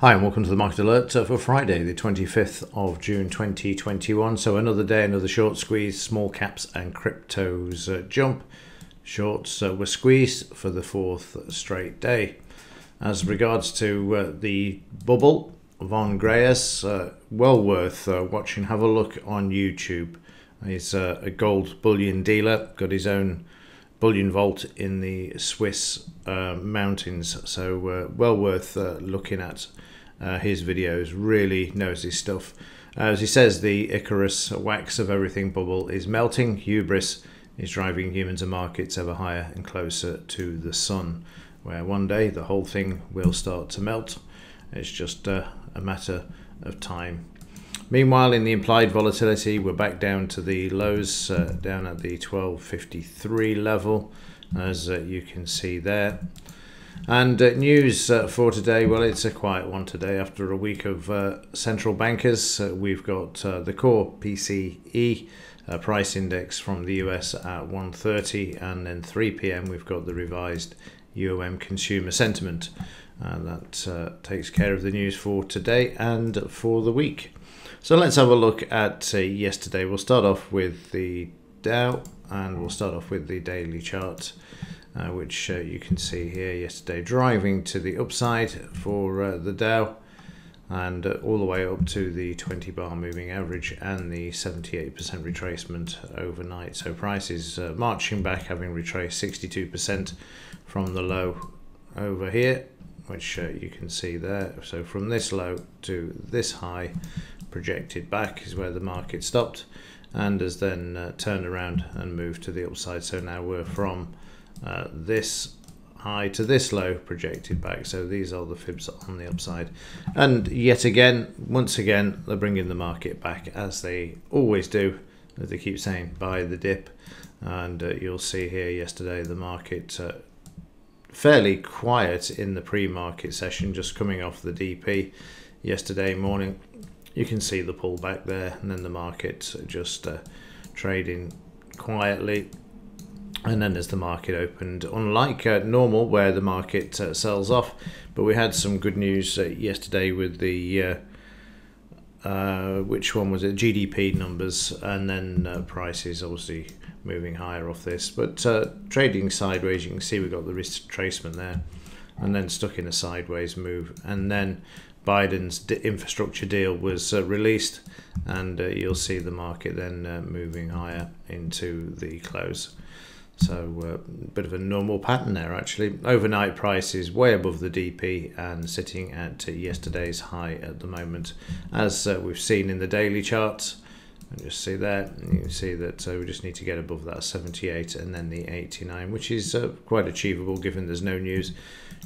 Hi, and welcome to the Market Alert uh, for Friday, the 25th of June 2021. So, another day, another short squeeze, small caps and cryptos uh, jump. Shorts uh, were squeezed for the fourth straight day. As regards to uh, the bubble, Von Greyerz, uh, well worth uh, watching. Have a look on YouTube. He's a gold bullion dealer, got his own bullion vault in the Swiss mountains, so well worth looking at uh, his videos, really knows his stuff. Uh, as he says, the Icarus wax of everything bubble is melting. Hubris is driving humans and markets ever higher and closer to the sun, where one day the whole thing will start to melt. It's just uh, a matter of time. Meanwhile, in the implied volatility, we're back down to the lows, uh, down at the 1253 level, as uh, you can see there. And uh, news uh, for today, well, it's a quiet one today after a week of uh, central bankers. Uh, we've got uh, the core PCE uh, price index from the US at 1:30, and then 3 p.m. we've got the revised UOM consumer sentiment. And that takes care of the news for today and for the week. So let's have a look at yesterday. We'll start off with the Dow and we'll start off with the daily chart uh, which uh, you can see here yesterday, driving to the upside for uh, the Dow and uh, all the way up to the 20 bar moving average and the 78% retracement overnight. So prices uh, marching back, having retraced 62% from the low over here, which uh, you can see there. So from this low to this high, projected back is where the market stopped and has then turned around and moved to the upside. So now we're from uh, this high to this low projected back. So these are the fibs on the upside. And yet again, once again, they're bringing the market back as they always do. As they keep saying, buy the dip. And uh, you'll see here yesterday the market uh, fairly quiet in the pre-market session, just coming off the DP yesterday morning. You can see the pullback there, and then the market just uh, trading quietly and then as the market opened, unlike uh, normal where the market uh, sells off, but we had some good news uh, yesterday with the uh, uh, which one was it GDP numbers, and then uh, prices obviously moving higher off this, but trading sideways. You can see we got the risk retracement there, and then stuck in a sideways move, and then Biden's infrastructure deal was released, and you'll see the market then moving higher into the close. So a uh, bit of a normal pattern there actually. Overnight price is way above the DP and sitting at yesterday's high at the moment. As uh, we've seen in the daily charts, and just see there, you can see that uh, we just need to get above that 78 and then the 89, which is uh, quite achievable given there's no news.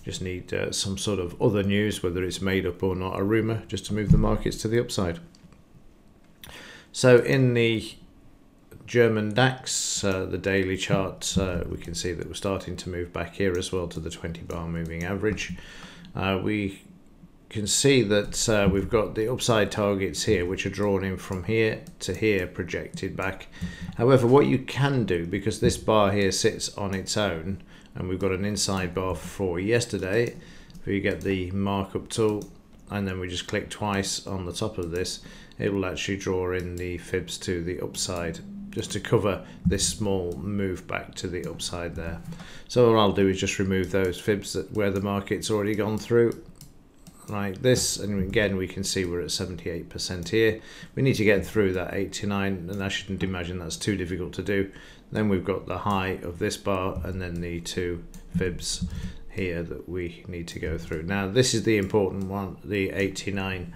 Just need uh, some sort of other news, whether it's made up or not, a rumour, just to move the markets to the upside. So in the German DAX, uh, the daily chart, uh, we can see that we're starting to move back here as well to the 20 bar moving average. Uh, we can see that uh, we've got the upside targets here, which are drawn in from here to here, projected back. However, what you can do, because this bar here sits on its own, and we've got an inside bar for yesterday, if you get the markup tool, and then we just click twice on the top of this, it will actually draw in the fibs to the upside just to cover this small move back to the upside there. So what I'll do is just remove those fibs that where the market's already gone through like this. And again we can see we're at 78% here. We need to get through that 89 and I shouldn't imagine that's too difficult to do. Then we've got the high of this bar and then the two fibs here that we need to go through. Now this is the important one the 89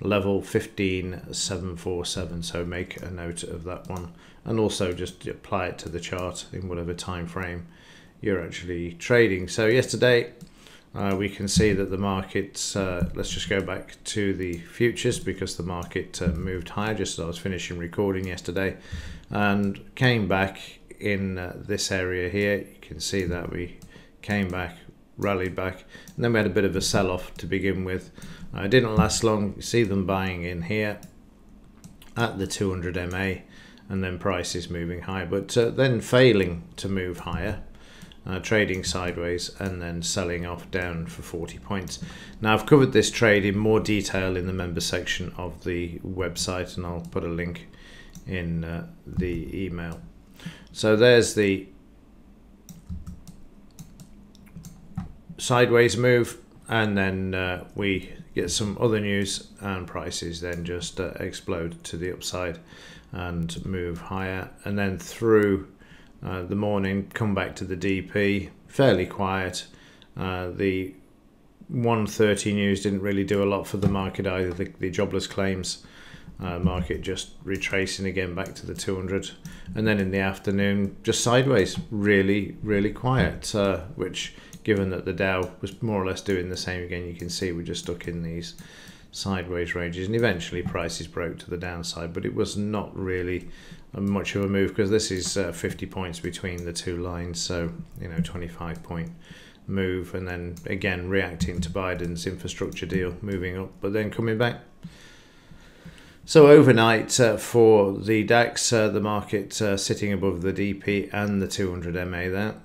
level 15747 so make a note of that one. And also just apply it to the chart in whatever time frame you're actually trading. So yesterday uh, we can see that the market uh, let's just go back to the futures because the market uh, moved higher just as I was finishing recording yesterday and came back in uh, this area here. You can see that we came back rallied back and then we had a bit of a sell-off to begin with uh, it didn't last long. You see them buying in here at the 200 MA and then prices moving higher, but uh, then failing to move higher. uh, trading sideways and then selling off down for 40 points. Now I've covered this trade in more detail in the member section of the website and I'll put a link in uh, the email. So there's the sideways move and then uh, we get some other news and prices then just uh, explode to the upside and move higher. And then through uh, the morning come back to the DP fairly quiet. Uh, the 130 news didn't really do a lot for the market either. The, the jobless claims uh, market just retracing again back to the 200 and then in the afternoon just sideways really really quiet uh, which given that the Dow was more or less doing the same again you can see we're just stuck in these sideways ranges and eventually prices broke to the downside but it was not really much of a move because this is uh, 50 points between the two lines so you know 25 point move and then again reacting to Biden's infrastructure deal moving up but then coming back. So overnight uh, for the DAX uh, the market uh, sitting above the DP and the 200 MA there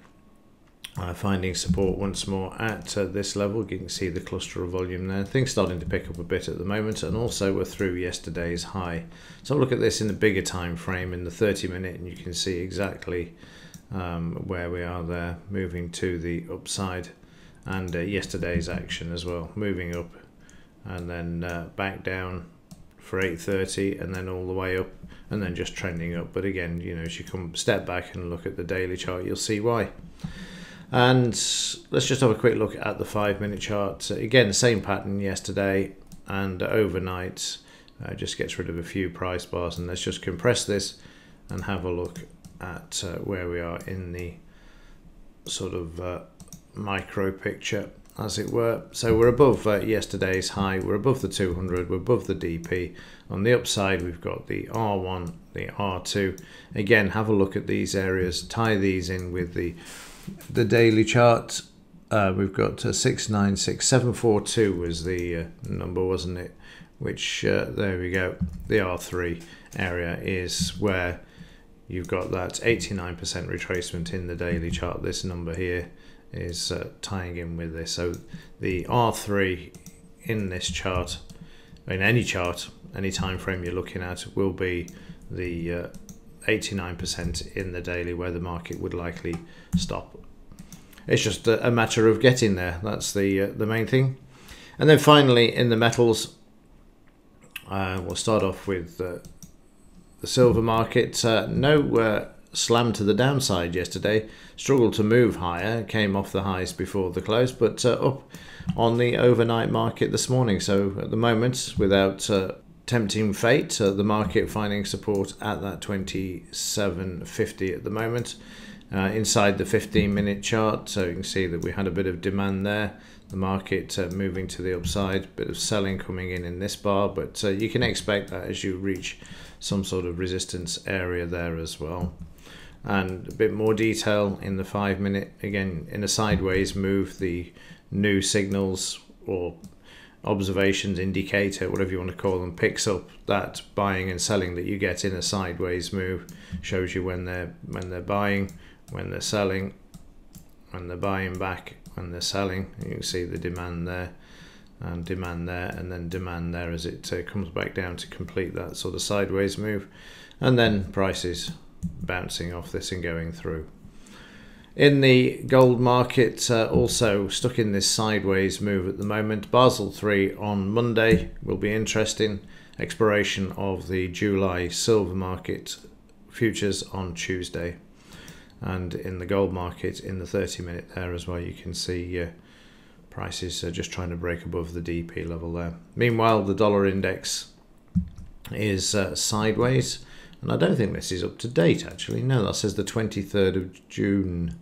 uh, finding support once more at uh, this level. You can see the cluster of volume there. Things starting to pick up a bit at the moment, and also we're through yesterday's high. So look at this in the bigger time frame, in the 30 minute, and you can see exactly um, where we are there, moving to the upside, and uh, yesterday's action as well, moving up, and then uh, back down for 8.30, and then all the way up, and then just trending up. But again, you know, as you come step back and look at the daily chart, you'll see why. And let's just have a quick look at the five minute chart. Again, the same pattern yesterday and overnight. Uh, just gets rid of a few price bars and let's just compress this and have a look at uh, where we are in the sort of uh, micro picture as it were. So we're above uh, yesterday's high, we're above the 200, we're above the DP. On the upside, we've got the R1, the R2. Again, have a look at these areas, tie these in with the the daily chart, uh, we've got uh, 696742 was the uh, number, wasn't it? Which, uh, there we go, the R3 area is where you've got that 89% retracement in the daily chart. This number here is uh, tying in with this. So the R3 in this chart, in any chart, any time frame you're looking at, will be the uh, 89% in the daily where the market would likely stop. It's just a, matter of getting there. That's the uh, the main thing. And then finally in the metals, uh, we'll start off with uh, the silver market. Uh, no uh, slam to the downside yesterday. Struggled to move higher. Came off the highs before the close, but uh, up on the overnight market this morning. So at the moment, without tempting fate. Uh, the market finding support at that 27.50 at the moment. Uh, inside the 15 minute chart, so you can see that we had a bit of demand there. The market uh, moving to the upside, bit of selling coming in in this bar, but uh, you can expect that as you reach some sort of resistance area there as well. And a bit more detail in the five minute, again in a sideways move, the new signals or observations indicator, whatever you want to call them, picks up that buying and selling that you get in a sideways move, shows you when they're when they're buying, when they're selling, when they're buying back, when they're selling. You can see the demand there and demand there and then demand there as it uh, comes back down to complete that sort of sideways move and then prices bouncing off this and going through. In the gold market, uh, also stuck in this sideways move at the moment. Basel 3 on Monday will be interesting. Expiration of the July silver market futures on Tuesday. And in the gold market, in the 30 minute there as well, you can see uh, prices are just trying to break above the DP level there. Meanwhile, the dollar index is uh, sideways. And I don't think this is up to date actually. No, that says the 23rd of June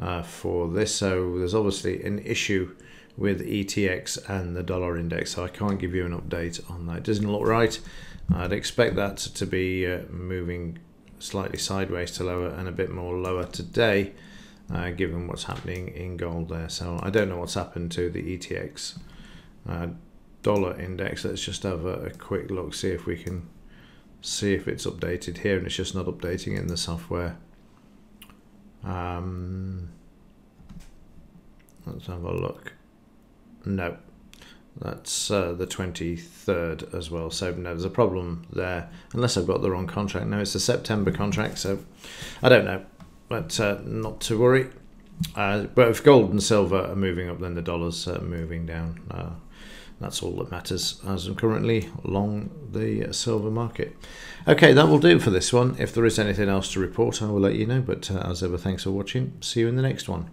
uh, for this. So there's obviously an issue with ETX and the dollar index. So I can't give you an update on that. It doesn't look right. I'd expect that to be uh, moving slightly sideways to lower and a bit more lower today, uh, given what's happening in gold there. So I don't know what's happened to the ETX uh, dollar index. Let's just have a, a quick look, see if we can see if it's updated here, and it's just not updating in the software. Um, Let's have a look. No, that's uh, the 23rd as well. So no, there's a problem there, unless I've got the wrong contract. No, it's a September contract, so I don't know, but uh, not to worry. Uh, but if gold and silver are moving up, then the dollar's uh, moving down. That's all that matters as I'm currently long the silver market. Okay, that will do for this one. If there is anything else to report, I will let you know. But uh, as ever, thanks for watching. See you in the next one.